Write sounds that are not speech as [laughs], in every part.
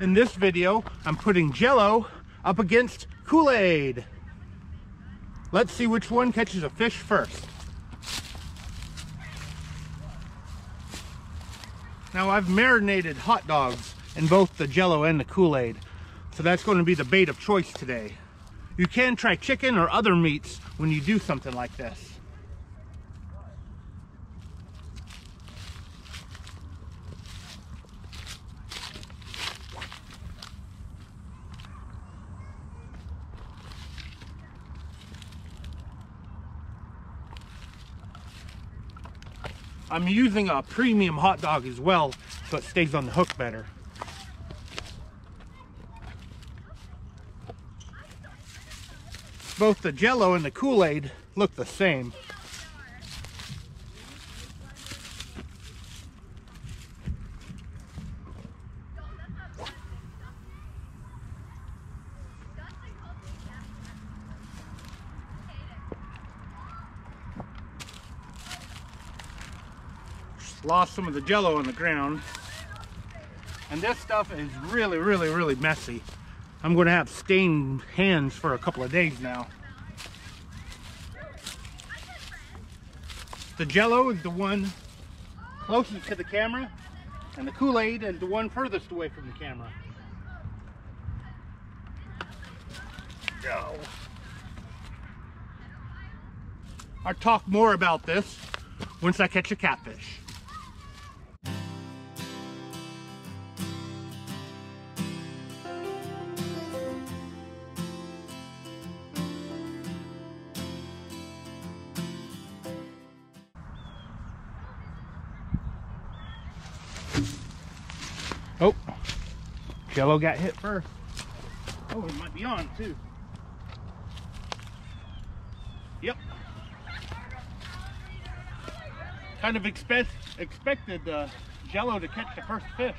In this video, I'm putting Jello up against Kool-Aid. Let's see which one catches a fish first. Now I've marinated hot dogs in both the Jello and the Kool-Aid, so that's going to be the bait of choice today. You can try chicken or other meats when you do something like this. I'm using a premium hot dog as well, so it stays on the hook better. Both the Jello and the Kool-Aid look the same. Lost some of the jello on the ground. And this stuff is really, really, really messy. I'm going to have stained hands for a couple of days now. The jello is the one closest to the camera, and the Kool-Aid is the one furthest away from the camera. I'll talk more about this once I catch a catfish. Jello got hit first. Oh, it might be on too. Yep. Kind of expect expected uh, Jello to catch the first fish.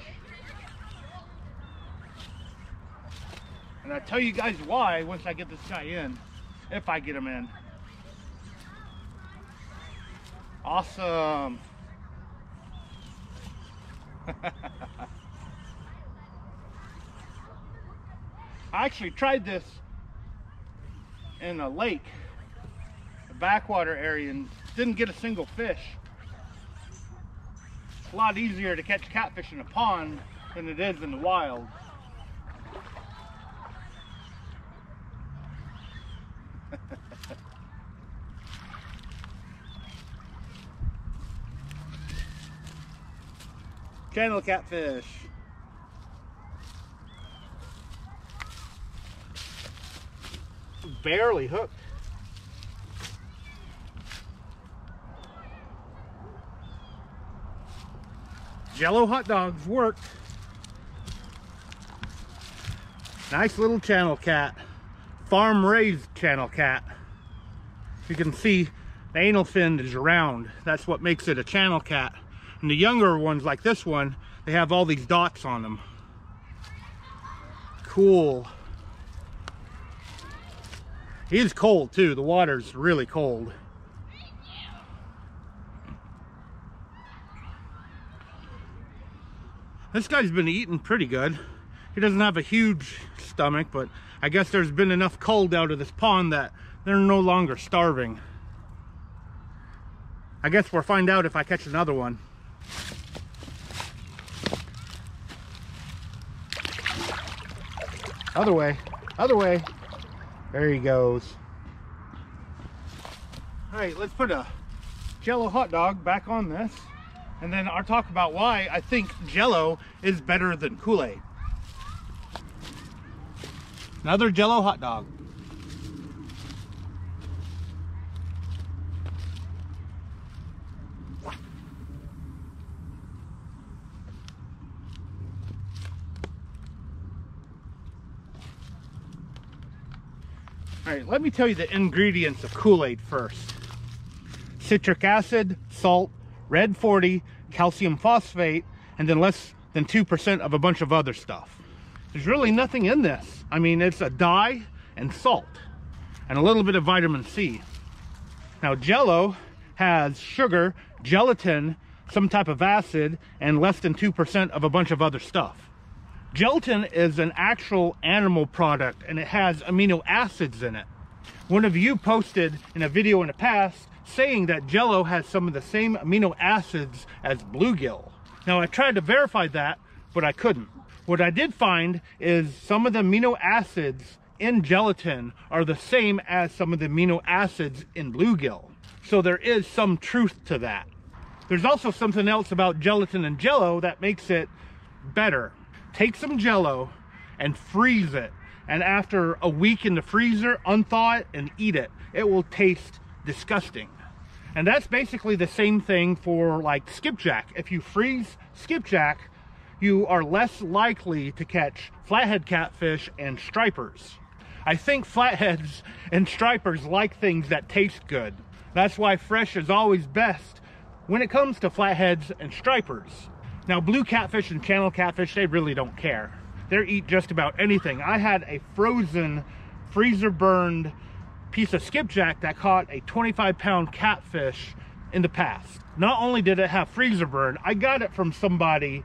And I'll tell you guys why once I get this guy in. If I get him in. Awesome. [laughs] I actually tried this in a lake, a backwater area, and didn't get a single fish. It's a lot easier to catch catfish in a pond than it is in the wild. [laughs] Channel catfish. Barely hooked. Jello hot dogs worked. Nice little channel cat. Farm raised channel cat. You can see the anal fin is round. That's what makes it a channel cat. And the younger ones like this one, they have all these dots on them. Cool. Is cold too. The water's really cold. This guy's been eating pretty good. He doesn't have a huge stomach, but I guess there's been enough cold out of this pond that they're no longer starving. I guess we'll find out if I catch another one. Other way, other way. There he goes. All right, let's put a Jello hot dog back on this. And then I'll talk about why I think Jello is better than Kool-Aid. Another Jello hot dog. All right, let me tell you the ingredients of Kool-Aid first. Citric acid, salt, red 40, calcium phosphate, and then less than 2% of a bunch of other stuff. There's really nothing in this. I mean, it's a dye and salt and a little bit of vitamin C. Now, Jello has sugar, gelatin, some type of acid, and less than 2% of a bunch of other stuff. Gelatin is an actual animal product and it has amino acids in it. One of you posted in a video in the past saying that Jello has some of the same amino acids as bluegill. Now I tried to verify that, but I couldn't. What I did find is some of the amino acids in gelatin are the same as some of the amino acids in bluegill. So there is some truth to that. There's also something else about gelatin and jello that makes it better take some jello and freeze it. And after a week in the freezer, unthaw it and eat it. It will taste disgusting. And that's basically the same thing for like skipjack. If you freeze skipjack, you are less likely to catch flathead catfish and stripers. I think flatheads and stripers like things that taste good. That's why fresh is always best when it comes to flatheads and stripers. Now, blue catfish and channel catfish, they really don't care. They eat just about anything. I had a frozen, freezer burned piece of skipjack that caught a 25 pound catfish in the past. Not only did it have freezer burn, I got it from somebody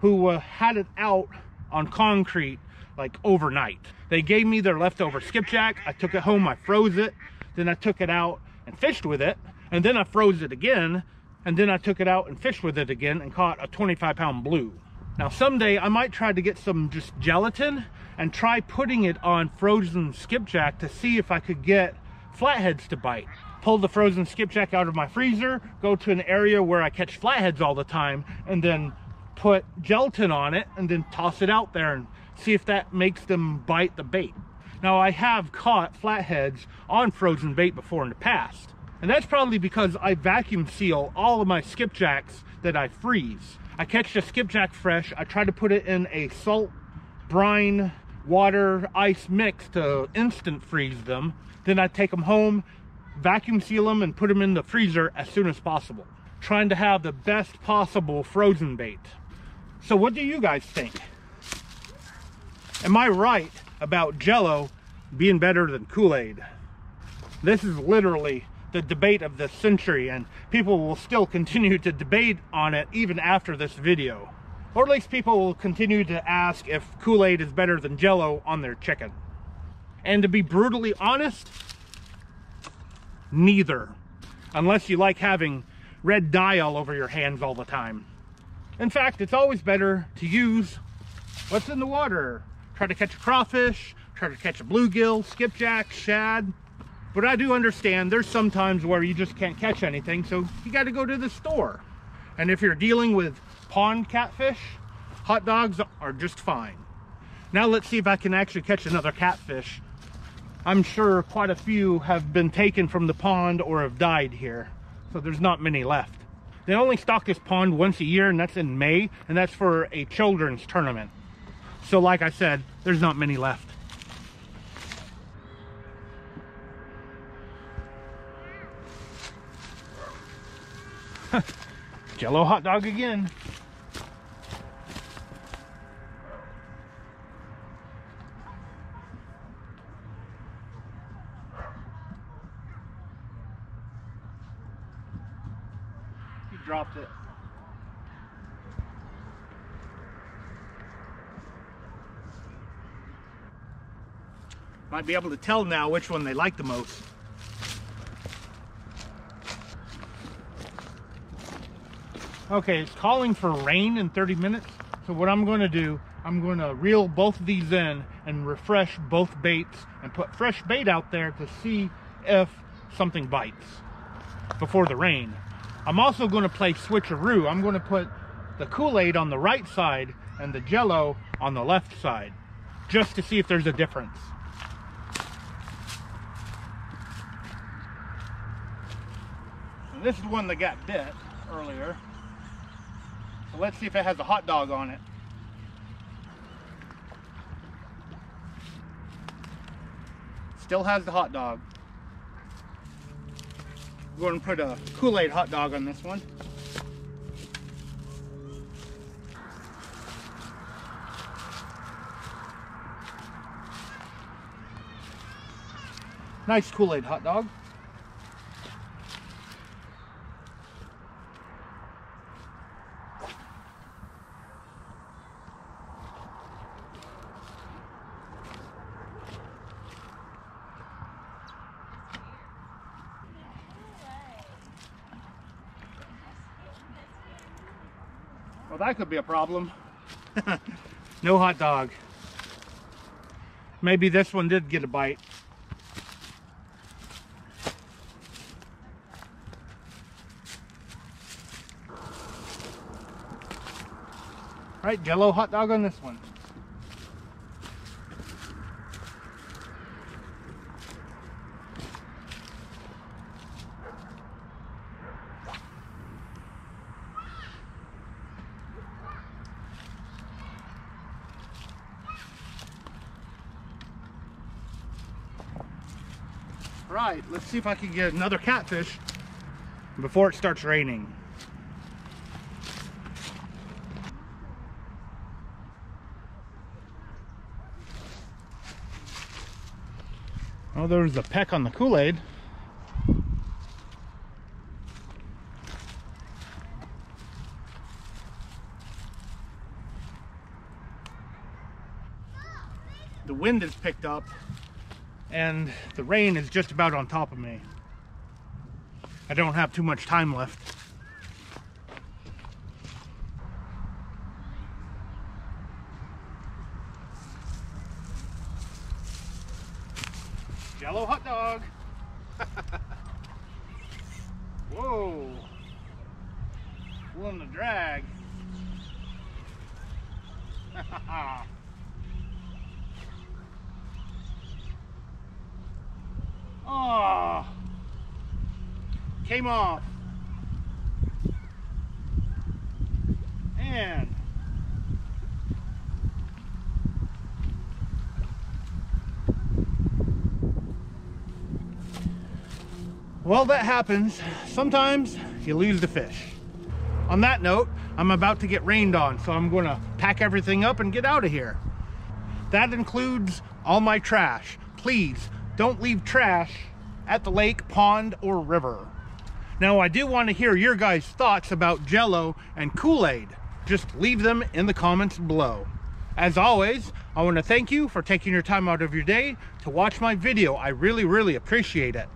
who uh, had it out on concrete like overnight. They gave me their leftover skipjack. I took it home, I froze it. Then I took it out and fished with it. And then I froze it again and then I took it out and fished with it again and caught a 25 pound blue. Now someday I might try to get some just gelatin and try putting it on frozen skipjack to see if I could get flatheads to bite. Pull the frozen skipjack out of my freezer, go to an area where I catch flatheads all the time, and then put gelatin on it and then toss it out there and see if that makes them bite the bait. Now I have caught flatheads on frozen bait before in the past. And that's probably because I vacuum seal all of my skipjacks that I freeze. I catch the skipjack fresh, I try to put it in a salt, brine, water, ice mix to instant freeze them. Then I take them home, vacuum seal them, and put them in the freezer as soon as possible. Trying to have the best possible frozen bait. So what do you guys think? Am I right about Jello being better than Kool-Aid? This is literally the debate of the century and people will still continue to debate on it even after this video. Or at least people will continue to ask if Kool-Aid is better than Jello on their chicken. And to be brutally honest, neither. Unless you like having red dye all over your hands all the time. In fact, it's always better to use what's in the water. Try to catch a crawfish, try to catch a bluegill, skipjack, shad, but I do understand there's some times where you just can't catch anything, so you got to go to the store. And if you're dealing with pond catfish, hot dogs are just fine. Now let's see if I can actually catch another catfish. I'm sure quite a few have been taken from the pond or have died here, so there's not many left. They only stock this pond once a year, and that's in May, and that's for a children's tournament. So like I said, there's not many left. [laughs] Jello hot dog again. He dropped it. Might be able to tell now which one they like the most. Okay, it's calling for rain in 30 minutes. So what I'm going to do, I'm going to reel both of these in and refresh both baits and put fresh bait out there to see if something bites before the rain. I'm also going to play switcheroo. I'm going to put the Kool-Aid on the right side and the Jello on the left side just to see if there's a difference. This is one that got bit earlier. So let's see if it has a hot dog on it. Still has the hot dog. We're going to put a Kool-Aid hot dog on this one. Nice Kool-Aid hot dog. Well, that could be a problem. [laughs] no hot dog. Maybe this one did get a bite. All right, jello hot dog on this one. Right, let's see if I can get another catfish before it starts raining. Oh, there's a peck on the Kool-Aid. The wind has picked up and the rain is just about on top of me. I don't have too much time left. Jello hot dog. Whoa. Willing to drag. oh. Came off. And Well, that happens. Sometimes you lose the fish. On that note, I'm about to get rained on, so I'm gonna pack everything up and get out of here. That includes all my trash. Please don't leave trash at the lake, pond, or river. Now, I do want to hear your guys' thoughts about Jello and Kool-Aid. Just leave them in the comments below. As always, I want to thank you for taking your time out of your day to watch my video. I really, really appreciate it.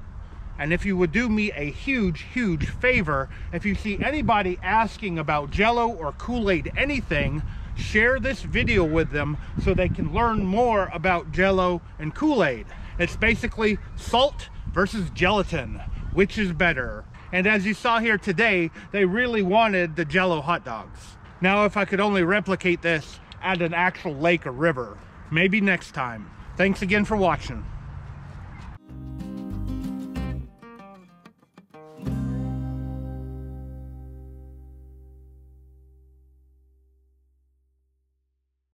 And if you would do me a huge, huge favor, if you see anybody asking about Jello or Kool-Aid anything, share this video with them so they can learn more about Jello and Kool-Aid. It's basically salt versus gelatin, which is better. And as you saw here today, they really wanted the Jello hot dogs. Now, if I could only replicate this at an actual lake or river, maybe next time. Thanks again for watching.